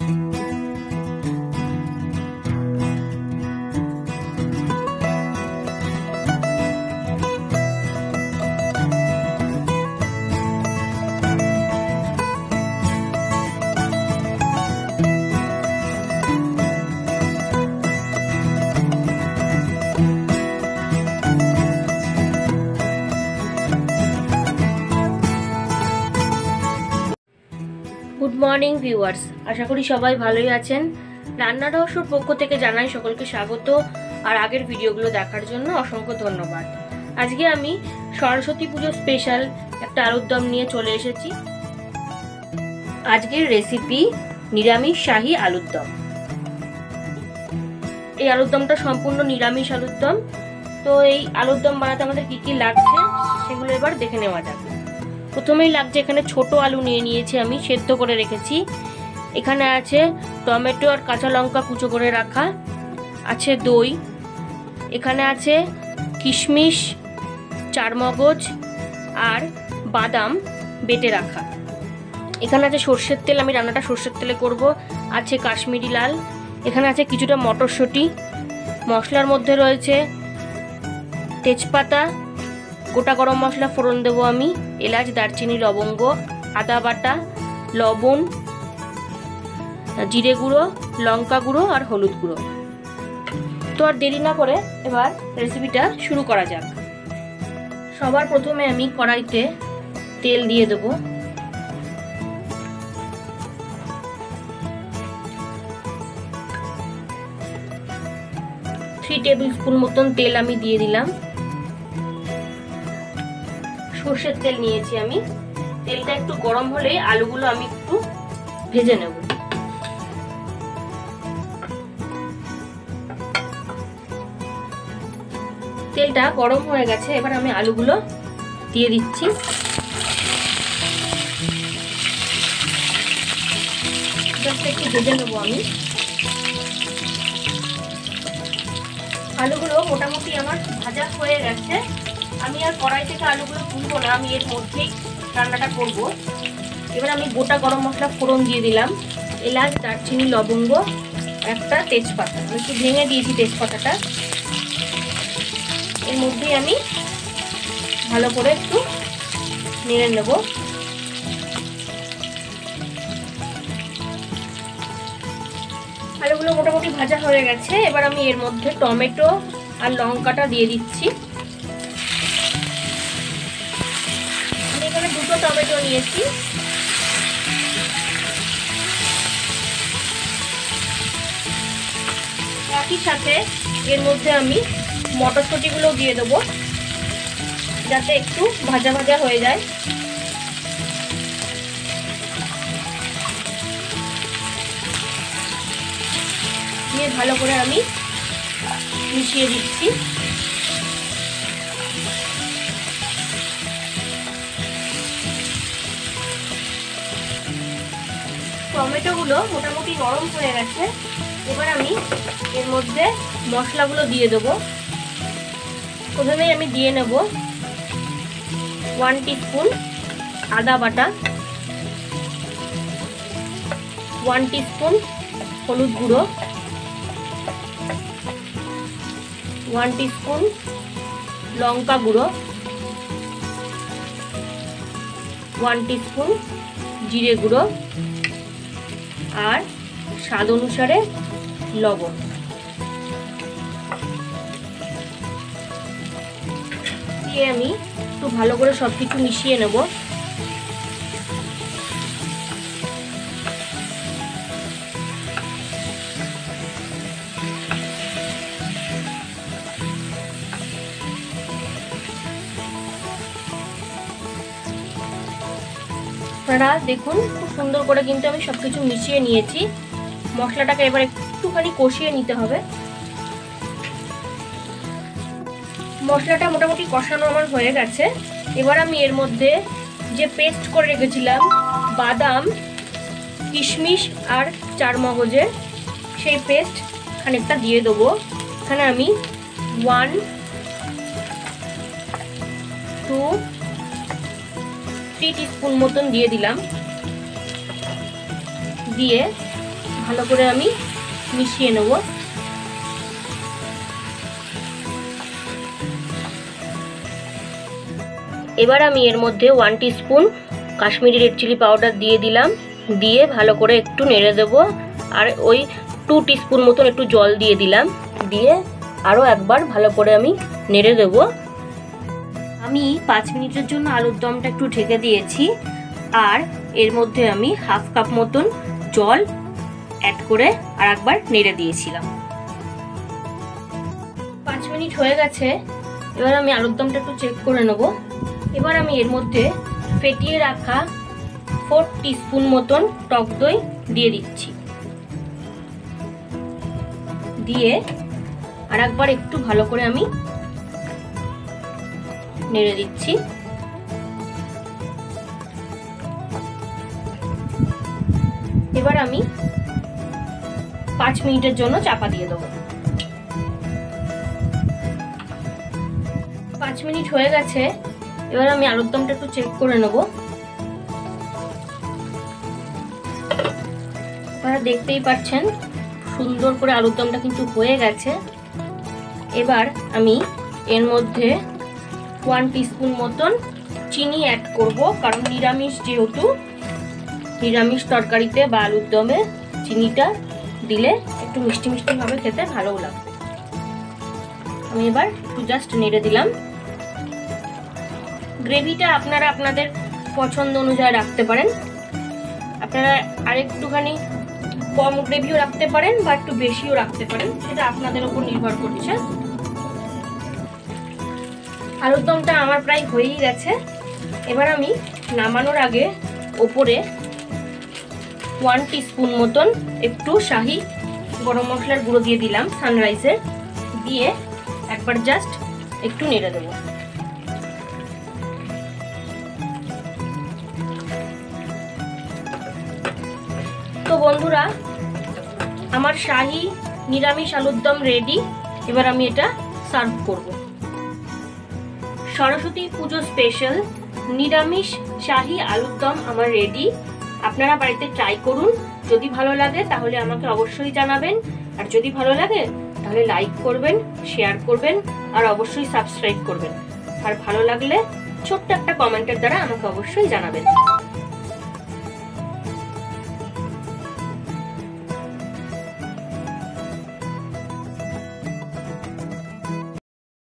Good morning viewers আশা করি সবাই ভালোই আছেন। রান্না রহস্যর পক্ষ থেকে জানাই সকলকে স্বাগত, আর আগের ভিডিওগুলো দেখার জন্য অসংখ্য ধন্যবাদ। আজকে আমি সরস্বতী পুজো স্পেশাল একটা আলুর দম নিয়ে চলে এসেছি। আজকের রেসিপি নিরামিষ শাহী আলুর দম। এই আলুর দমটা সম্পূর্ণ নিরামিষ আলুর দম। তো এই আলুর দম বানাতে আমাদের কি কি লাগছে, সেগুলো এবার দেখে নেওয়া যাক। প্রথমেই লাগছে এখানে ছোট আলু নিয়ে নিয়েছি আমি, সেদ্ধ করে রেখেছি। এখানে আছে টমেটো আর কাঁচা লঙ্কা কুচো করে রাখা, আছে দই, এখানে আছে কিশমিশ, চারমগজ আর বাদাম বেটে রাখা। এখানে আছে সর্ষের তেল, আমি রান্নাটা সর্ষের তেলে করব। আছে কাশ্মীরি লাল, এখানে আছে কিছুটা মটরশুঁটি, মশলার মধ্যে রয়েছে তেজপাতা গোটা গরম মশলা ফোড়ন দেবো আমি, এলাচ, দারচিনি, লবঙ্গ, আদা বাটা, লবণ, জিরে গুঁড়ো, লঙ্কা গুঁড়ো আর হলুদ গুঁড়ো। তো আর দেরি না করে এবার রেসিপিটা শুরু করা যাক। সবার প্রথমে আমি কড়াইতে তেল দিয়ে দেব। থ্রি টেবিল স্পুন মতন তেল আমি দিয়ে দিলাম। সর্ষের তেল নিয়েছি আমি। তেলটা একটু গরম হলে আলুগুলো আমি একটু ভেজে নেব। তেলটা গরম হয়ে গেছে, এবার আমি আলুগুলো দিয়ে দিচ্ছি। একটু ভেজে নেব আমি। আলুগুলো মোটামুটি আমার ভাজা হয়ে গেছে। আমি আর কড়াই থেকে আলুগুলো তুলবো না, আমি এর মধ্যেই রান্নাটা করব। এবার আমি গোটা গরম মশলা ফোড়ন দিয়ে দিলাম। এলাচ, দারচিনি, লবঙ্গ, একটা তেজপাতা। আমি একটু ভেঙে দিয়েছি তেজপাতাটা। এর মধ্যেই আমি ভালো করে একটু নেড়ে নেব। আলুগুলো মোটামুটি ভাজা হয়ে গেছে। এবার আমি এর মধ্যে টমেটো আর লঙ্কাটা দিয়ে দিচ্ছি। নিয়েছি। একই সাথে এর মধ্যে আমি মটরশুঁটিগুলো দিয়ে দেবো, যাতে একটু ভাজা ভাজা হয়ে যায়। দিয়ে ভালো করে আমি মিশিয়ে দিচ্ছি। টমেটোগুলো মোটামুটি নরম হয়ে গেছে। এবার আমি এর মধ্যে মশলাগুলো দিয়ে দেবো। প্রথমেই আমি দিয়ে নেব ওয়ান টিস্পুন আদা বাটা ওয়ান টিস্পুন হলুদ গুঁড়ো ওয়ান টিস্পুন লঙ্কা গুঁড়ো ওয়ান টিস্পুন জিরে গুঁড়ো আর স্বাদ অনুসারে লবণ। দিয়ে আমি একটু ভালো করে সব কিছু মিশিয়ে নেব। আপনারা দেখুন, খুব সুন্দর করে কিন্তু আমি সব কিছু মিশিয়ে নিয়েছি। মশলাটাকে এবার একটুখানি কষিয়ে নিতে হবে। মশলাটা মোটামুটি কষানো আমার হয়ে গেছে। এবার আমি এর মধ্যে যে পেস্ট করে রেখেছিলাম, বাদাম, কিশমিশ আর চারমগজের, সেই পেস্ট খানিকটা দিয়ে দেবো। এখানে আমি ওয়ান টু থ্রি টিস্পুন মতন দিয়ে দিলাম। দিয়ে ভালো করে আমি মিশিয়ে নেব। এবার আমি এর মধ্যে one spoon Kashmiri red chilli powder দিয়ে দিলাম। দিয়ে ভালো করে একটু নেড়ে দেব। আর ওই টু স্পুন মতন একটু জল দিয়ে দিলাম। দিয়ে আরও একবার ভালো করে আমি নেড়ে দেব। আমি পাঁচ মিনিটের জন্য আলুর দমটা একটু ঢেকে দিয়েছি। আর এর মধ্যে আমি হাফ কাপ মতন জল অ্যাড করে আর একবার নেড়ে দিয়েছিলাম। পাঁচ মিনিট হয়ে গেছে। এবার আমি আলুর দমটা একটু চেক করে নেব। এবার আমি এর মধ্যে ফেটিয়ে রাখা ফোর টিস্পুন মতন টক দই দিয়ে দিচ্ছি। দিয়ে আর একবার একটু ভালো করে আমি নেড়ে দিচ্ছি। এবার আমি পাঁচ মিনিটের জন্য চাপা দিয়ে দেবো। পাঁচ মিনিট হয়ে গেছে, এবার আমি আলুর দমটা একটু চেক করে নেব। আপনারা দেখতেই পাচ্ছেন, সুন্দর করে আলুর দমটা কিন্তু হয়ে গেছে। এবার আমি এর মধ্যে ওয়ান টিস্পুন মতন চিনি অ্যাড করব, কারণ নিরামিষ যেহেতু, নিরামিষ তরকারিতে বা আলুর দমে চিনিটা দিলে একটু মিষ্টি মিষ্টি ভাবে খেতে ভালো লাগবে। আমি এবার একটু জাস্ট নেড়ে দিলাম। গ্রেভিটা আপনারা আপনাদের পছন্দ অনুযায়ী রাখতে পারেন। আপনারা আরেকটুখানি কম গ্রেভিও রাখতে পারেন বা একটু বেশিও রাখতে পারেন, সেটা আপনাদের উপর নির্ভর করছে। আলুর দমটা আমার প্রায় হয়েই গেছে। এবার আমি নামানোর আগে ওপরে ওয়ান স্পুন মতন একটু শাহি গরম মশলার গুঁড়ো দিয়ে দিলাম সানরাইজের দিয়ে একবার জাস্ট একটু নেড়ে দেবো। তো বন্ধুরা, আমার শাহি নিরামিষ আলুর দম রেডি এবার আমি এটা সার্ভ করব। সরস্বতী পুজো স্পেশাল নিরামিষ শাহি আলুর দম আমার রেডি আপনারা বাড়িতে ট্রাই করুন, যদি ভালো লাগে তাহলে আমাকে অবশ্যই জানাবেন। আর যদি ভালো লাগে, তাহলে লাইক করবেন শেয়ার করবেন, আর অবশ্যই সাবস্ক্রাইব করবেন। আর ভালো লাগলে ছোট্ট একটা কমেন্টের দ্বারা আমাকে অবশ্যই জানাবেন।